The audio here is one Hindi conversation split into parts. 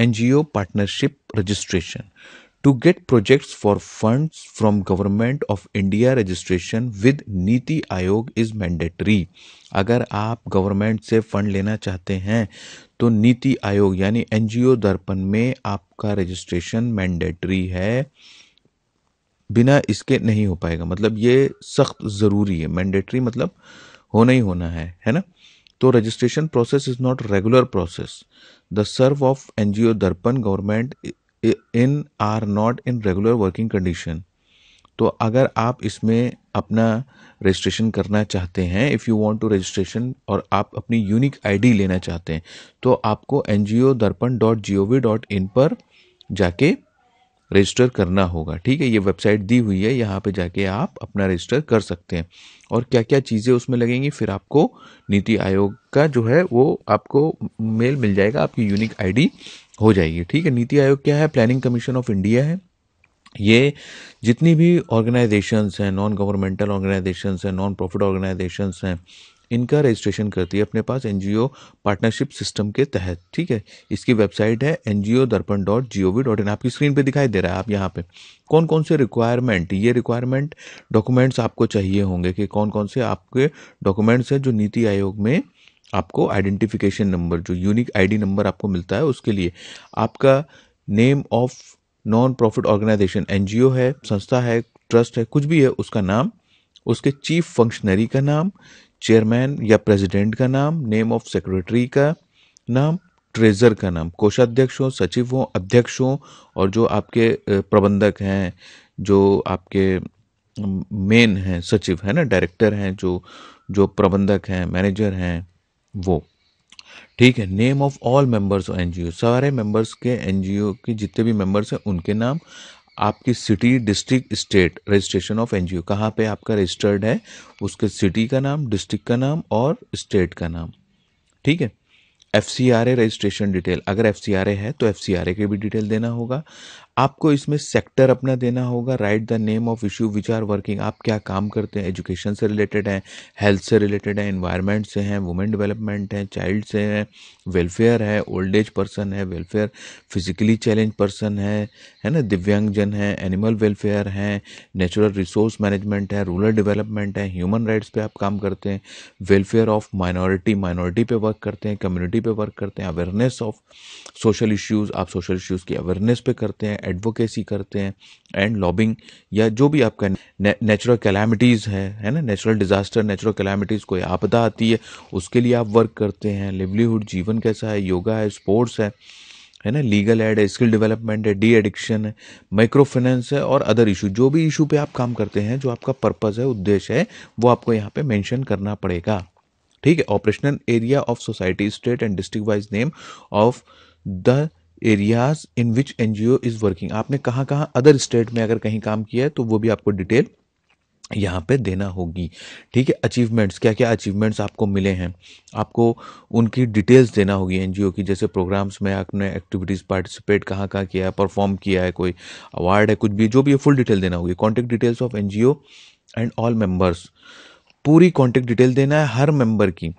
NGO partnership registration. To get projects for funds from Government of India registration with NITI Aayog is mandatory. अगर आप गवर्नमेंट से फंड लेना चाहते हैं तो नीति आयोग यानी एनजीओ दर्पण में आपका रजिस्ट्रेशन मैंडेटरी है बिना इसके नहीं हो पाएगा मतलब ये सख्त ज़रूरी है मैंडेटरी मतलब होना ही होना है है ना तो registration process is not regular process the server of NGO Darpan government in are not in regular working condition तो अगर आप इसमें अपना रजिस्ट्रेशन करना चाहते हैं if you want to registration और आप अपनी यूनिक आईडी लेना चाहते हैं तो आपको N G O Darpan dot G O V dot in पर जाके रजिस्टर करना होगा। ठीक है, ये वेबसाइट दी हुई है, यहाँ पे जाके आप अपना रजिस्टर कर सकते हैं। और क्या क्या चीज़ें उसमें लगेंगी, फिर आपको नीति आयोग का जो है, वो आपको मेल मिल जाएगा, आपकी यूनिक आईडी हो जाएगी। ठीक है, नीति आयोग क्या है? प्लानिंग कमीशन ऑफ़ इंडिया है। ये जितनी भी ऑर्गेनाइजेशंस हैं नॉन गवर्नमेंटल ऑर्गेनाइजेशंस हैं नॉन प्रॉफिट ऑर्गेनाइजेशंस हैं इनका रजिस्ट्रेशन करती है अपने पास एनजीओ पार्टनरशिप सिस्टम के तहत, ठीक है? इसकी वेबसाइट है N G O Darpan dot G O V dot in आपकी स्क्रीन पे दिखाई दे रहा है, आप यहाँ पे। कौन कौन से रिक्वायरमेंट ये रिक्वायरमेंट डॉक्यूमेंट्स आपको चाहिए होंगे कि कौन कौन से आपके डॉक्यूमेंट्स हैं जो नीति आयोग में आपको आइडेंटिफिकेशन नंबर जो यूनिक आईडी नंबर आपको मिलता है उसके लिए। आपका name of non profit organisation NGO है, संस्था है ट्रस्ट है, कुछ भी है, उसका नाम, उसके चीफ फंक्शनरी का नाम चेयरमैन या प्रेसिडेंट का नाम, नेम ऑफ़ सेक्रेटरी का नाम, ट्रेजर का नाम। कोषाध्यक्ष हो, सचिव हो, अध्यक्ष हो, और जो आपके प्रबंधक हैं, जो आपके मेन हैं, सचिव है ना, डायरेक्टर हैं, जो जो प्रबंधक हैं, मैनेजर हैं, वो। ठीक है, name of all members of NGO. सारे मेंबर्स के एनजीओ के जितने भी मेंबर्स हैं, उनके नाम आपकी city district state registration of NGO कहाँ पे आपका रजिस्टर्ड है? उसके सिटी का नाम डिस्ट्रिक्ट का नाम और स्टेट का नाम। ठीक है? F C R A registration detail अगर एफ़ सी आर ए है तो एफ़ सी आर ए की भी डिटेल देना होगा। आपको इसमें सेक्टर अपना देना होगा write the name of issue which are working आप क्या काम करते हैं? एजुकेशन से रिलेटेड हैं हेल्थ से रिलेटेड हैं इन्वायरमेंट से हैं वुमेन डेवलपमेंट है चाइल्ड से हैं वेलफेयर है ओल्ड एज पर्सन है वेलफेयर फिजिकली चैलेंज पर्सन है है ना? दिव्यांगजन है एनिमल वेलफेयर है नेचुरल रिसोर्स मैनेजमेंट है रूरल डेवलपमेंट है ह्यूमन राइट्स पे आप काम करते हैं वेलफेयर ऑफ़ माइनॉरिटी माइनॉरिटी पे वर्क करते हैं कम्युनिटी पे वर्क करते हैं अवेयरनेस ऑफ़ सोशल इश्यूज़ आप सोशल इश्यूज़ की अवेयरनेस पे करते हैं एडवोकेसी करते हैं एंड लॉबिंग या जो भी आपका नेचुरल कैलामिटीज़ है है ना? नेचुरल डिज़ास्टर नेचुरल कैलामिटीज़ कोई आपदा आती है, उसके लिए आप वर्क करते हैं। लिवलीहुड जीवन कैसा है? योगा है स्पोर्ट्स है है ना? लीगल एड है स्किल डेवलपमेंट है डी एडिक्शन है माइक्रो फाइनेंस है, और अदर इशू जो भी इशू पे आप काम करते हैं, जो आपका पर्पज है, उद्देश्य है, वो आपको यहाँ पे मेंशन करना पड़ेगा। ठीक है? Operational area of society state and district wise name of the areas in which N G O is working आपने कहाँ कहाँ अदर स्टेट में अगर कहीं काम किया है तो वो भी आपको डिटेल यहाँ पे देना होगी। ठीक है अचीवमेंट्स क्या क्या अचीवमेंट्स आपको मिले हैं? आपको उनकी डिटेल्स देना होगी एनजीओ की, जैसे प्रोग्राम्स में आपने एक्टिविटीज़ पार्टिसिपेट कहाँ कहाँ किया है परफॉर्म किया है, कोई अवार्ड है, कुछ भी, जो भी है फुल डिटेल देना होगी। Contact details of NGO and all members पूरी कॉन्टेक्ट डिटेल देना है हर मेंबर की।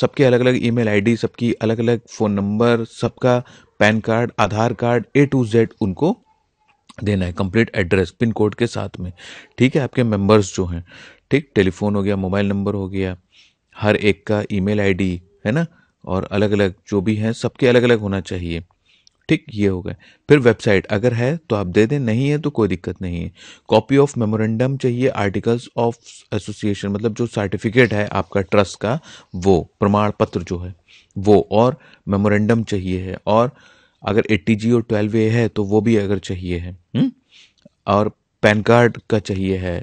सबके अलग अलग ईमेल आईडी, सबकी अलग अलग फ़ोन नंबर, सबका PAN card, Aadhaar card A to Z उनको देना है, कंप्लीट एड्रेस पिन कोड के साथ में। ठीक है, आपके मेंबर्स जो हैं, ठीक, टेलीफोन हो गया, मोबाइल नंबर हो गया, हर एक का ईमेल आईडी, है ना? और अलग अलग जो भी हैं, सबके अलग अलग होना चाहिए। ठीक, ये हो गए फिर वेबसाइट, अगर है तो आप दे दें, नहीं है तो कोई दिक्कत नहीं है कॉपी ऑफ़ मेमोरेंडम चाहिए, आर्टिकल्स ऑफ़ एसोसिएशन मतलब जो सर्टिफिकेट है आपका ट्रस्ट का, वो प्रमाण पत्र जो है, वो और मेमोरेंडम चाहिए है और अगर एट्टी जी और ट्वेल्व ए है तो वो भी अगर चाहिए है हुँ? हम्म? और पैन कार्ड का चाहिए है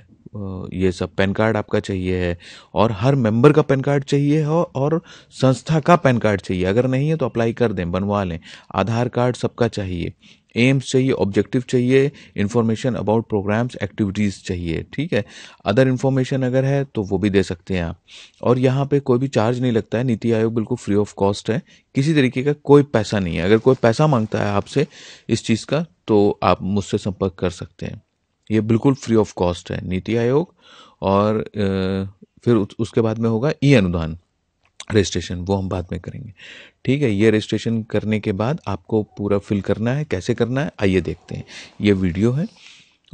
ये सब पैन कार्ड आपका चाहिए है, और हर मेंबर का पैन कार्ड चाहिए हो, और संस्था का पैन कार्ड चाहिए। अगर नहीं है तो अप्लाई कर दें, बनवा लें। आधार कार्ड सबका चाहिए। एम्स चाहिए, ऑब्जेक्टिव चाहिए, इन्फॉर्मेशन अबाउट प्रोग्राम्स, एक्टिविटीज़ चाहिए, ठीक है? अदर इन्फॉर्मेशन अगर है तो वो भी दे सकते हैं आप। और यहाँ पे कोई भी चार्ज नहीं लगता है, नीति आयोग बिल्कुल फ्री ऑफ़ कॉस्ट है। किसी तरीके का कोई पैसा नहीं है। अगर कोई पैसा माँगता है आपसे इस चीज़ का तो आप मुझसे संपर्क कर सकते हैं। ये बिल्कुल फ्री ऑफ़ कॉस्ट है, नीति आयोग और फिर उसके बाद में होगा ई अनुदान रजिस्ट्रेशन वो हम बाद में करेंगे। ठीक है, ये रजिस्ट्रेशन करने के बाद आपको पूरा फिल करना है, कैसे करना है, आइए देखते हैं। ये वीडियो है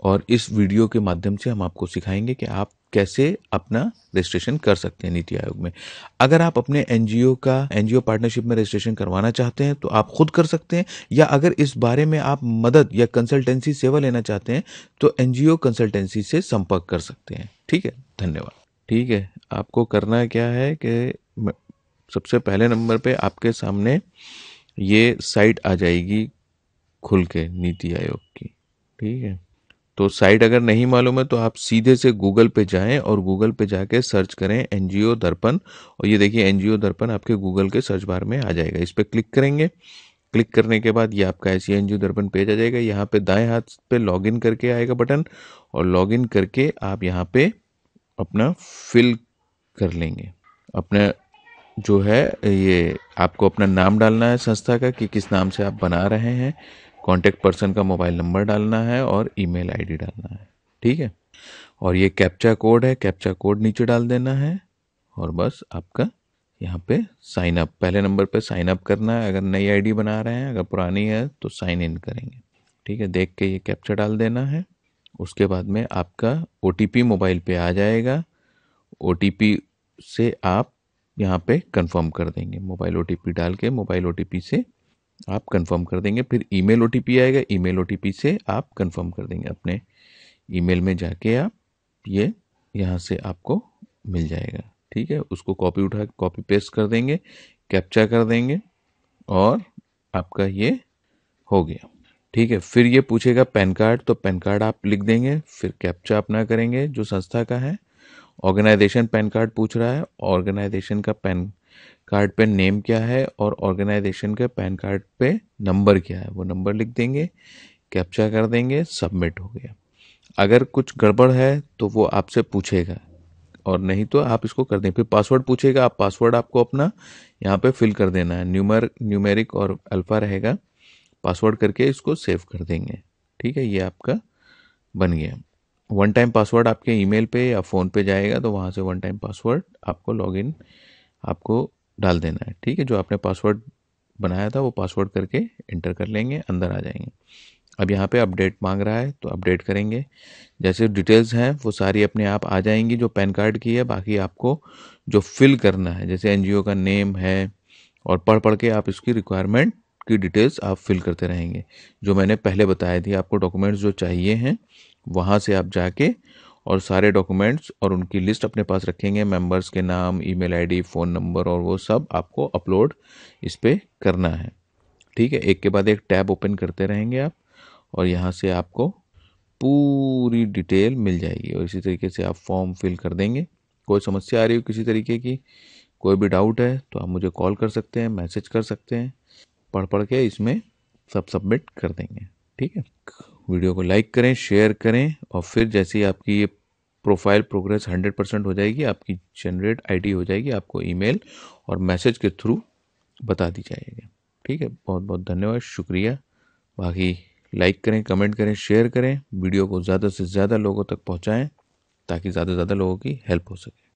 और इस वीडियो के माध्यम से हम आपको सिखाएँगे कि आप कैसे अपना रजिस्ट्रेशन कर सकते हैं नीति आयोग में? अगर आप अपने एनजीओ का एनजीओ पार्टनरशिप में रजिस्ट्रेशन करवाना चाहते हैं तो आप खुद कर सकते हैं, या अगर इस बारे में आप मदद या कंसल्टेंसी सेवा लेना चाहते हैं तो एनजीओ कंसल्टेंसी से संपर्क कर सकते हैं। ठीक है? धन्यवाद। ठीक है, आपको करना क्या है कि सबसे पहले नंबर पे आपके सामने ये साइट आ जाएगी खुल के नीति आयोग की। ठीक है? तो साइट अगर नहीं मालूम है तो आप सीधे से गूगल पे जाएँ और गूगल पे जाके सर्च करें एनजीओ दर्पण और ये देखिए एनजीओ दर्पण आपके गूगल के सर्च बार में आ जाएगा। इस पर क्लिक करेंगे। क्लिक करने के बाद ये आपका ऐसी एन दर्पण पेज आ जाएगा। यहाँ पे दाएँ हाथ पे लॉगिन करके आएगा बटन और लॉगिन करके आप यहाँ पे अपना फिल कर लेंगे। अपना जो है ये आपको अपना नाम डालना है संस्था का कि किस नाम से आप बना रहे हैं। कॉन्टैक्ट पर्सन का मोबाइल नंबर डालना है और ईमेल आईडी डालना है। ठीक है? और ये कैप्चा कोड है कैप्चा कोड नीचे डाल देना है और बस आपका यहाँ पे साइन अप पहले नंबर पे साइन अप करना है। अगर नई आईडी बना रहे हैं, अगर पुरानी है तो साइन इन करेंगे। ठीक है? देख के ये कैप्चा डाल देना है। उसके बाद में आपका ओटीपी मोबाइल पे आ जाएगा। ओटीपी से आप यहाँ पे कंफर्म कर देंगे। मोबाइल ओटीपी डाल के मोबाइल ओटीपी से आप कंफर्म कर देंगे, फिर ईमेल ओटीपी आएगा। ईमेल ओटीपी से आप कंफर्म कर देंगे अपने ईमेल में जाके आप ये यहाँ से आपको मिल जाएगा। ठीक है? उसको कॉपी उठा कॉपी पेस्ट कर देंगे कैप्चा कर देंगे और आपका ये हो गया। ठीक है? फिर ये पूछेगा पैन कार्ड तो पैन कार्ड आप लिख देंगे, फिर कैप्चा अपना करेंगे, जो संस्था का है। ऑर्गेनाइजेशन पैन कार्ड पूछ रहा है। ऑर्गेनाइजेशन का पैन कार्ड पे नेम क्या है और ऑर्गेनाइजेशन के पैन कार्ड पे नंबर क्या है? वो नंबर लिख देंगे, कैप्चा कर देंगे, सबमिट हो गया। अगर कुछ गड़बड़ है तो वो आपसे पूछेगा और नहीं तो आप इसको कर दें। फिर पासवर्ड पूछेगा, आप पासवर्ड आपको अपना यहाँ पे फिल कर देना है। न्यूमर, न्यूमेरिक और अल्फ़ा रहेगा। पासवर्ड करके इसको सेव कर देंगे। ठीक है, ये आपका बन गया। वन टाइम पासवर्ड आपके ईमेल पे या फ़ोन पे जाएगा तो वहाँ से वन टाइम पासवर्ड आपको लॉगिन, आपको डाल देना है। ठीक है, जो आपने पासवर्ड बनाया था, वो पासवर्ड करके इंटर कर लेंगे, अंदर आ जाएँगे। अब यहाँ पे अपडेट मांग रहा है तो अपडेट करेंगे। जैसे डिटेल्स हैं, वो सारी अपने आप आ जाएँगी, जो पैन कार्ड की है, बाकी आपको जो फिल करना है, जैसे एनजीओ का नेम है, और पढ़ पढ़ के आप इसकी रिक्वायरमेंट की डिटेल्स आप फिल करते रहेंगे। जो मैंने पहले बताया थी, आपको डॉक्यूमेंट्स जो चाहिए हैं, वहाँ से आप जाके और सारे डॉक्यूमेंट्स और उनकी लिस्ट अपने पास रखेंगे मेंबर्स के नाम ईमेल आईडी फ़ोन नंबर और वो सब आपको अपलोड इस पर करना है। ठीक है, एक के बाद एक टैब ओपन करते रहेंगे आप और यहाँ से आपको पूरी डिटेल मिल जाएगी और इसी तरीके से आप फॉर्म फिल कर देंगे। कोई समस्या आ रही हो किसी तरीके की, कोई भी डाउट है तो आप मुझे कॉल कर सकते हैं मैसेज कर सकते हैं पढ़ पढ़ के इसमें सब सबमिट कर देंगे। ठीक है, वीडियो को लाइक करें शेयर करें और फिर जैसे ही आपकी ये प्रोफ़ाइल प्रोग्रेस 100 परसेंट हो जाएगी, आपकी जनरेट आईडी हो जाएगी, आपको ईमेल और मैसेज के थ्रू बता दी जाएगी। ठीक है बहुत बहुत धन्यवाद, शुक्रिया। बाकी लाइक करें, कमेंट करें, शेयर करें, वीडियो को ज़्यादा से ज़्यादा लोगों तक पहुँचाएँ, ताकि ज़्यादा से ज़्यादा लोगों की हेल्प हो सके।